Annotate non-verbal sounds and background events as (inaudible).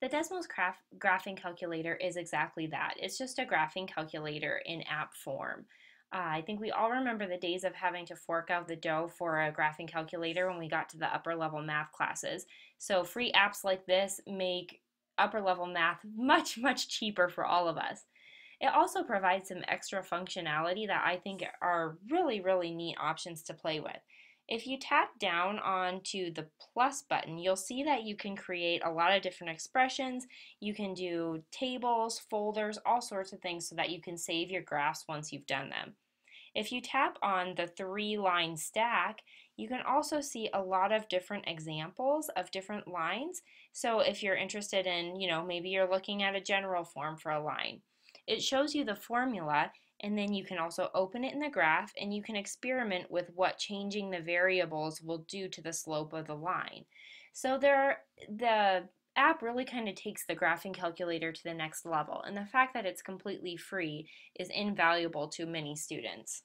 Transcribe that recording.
The Desmos graph graphing calculator is exactly that. It's just a graphing calculator in app form. Uh, I think we all remember the days of having to fork out the dough for a graphing calculator when we got to the upper level math classes. So free apps like this make upper level math (laughs) much, much cheaper for all of us. It also provides some extra functionality that I think are really, really neat options to play with. If you tap down onto the plus button, you'll see that you can create a lot of different expressions. You can do tables, folders, all sorts of things so that you can save your graphs once you've done them. If you tap on the three line stack, you can also see a lot of different examples of different lines. So if you're interested in, you know, maybe you're looking at a general form for a line. It shows you the formula and then you can also open it in the graph and you can experiment with what changing the variables will do to the slope of the line. So there, the app really kind of takes the graphing calculator to the next level and the fact that it's completely free is invaluable to many students.